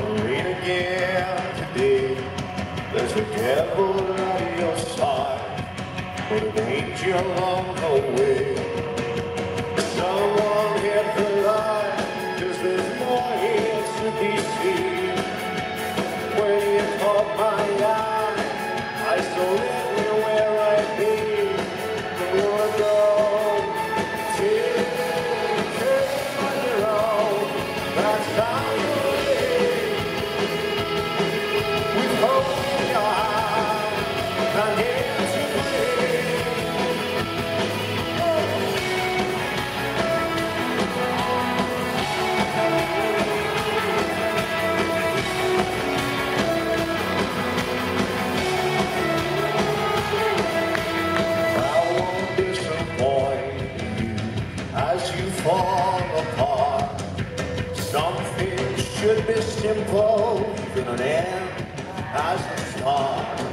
and rain again today. There's a devil at your side, but an angel on the way. Someone hit the line, cause there's more here to be seen. When you caught my eye, I saw it. Should be simple, even an end as a start.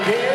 down here.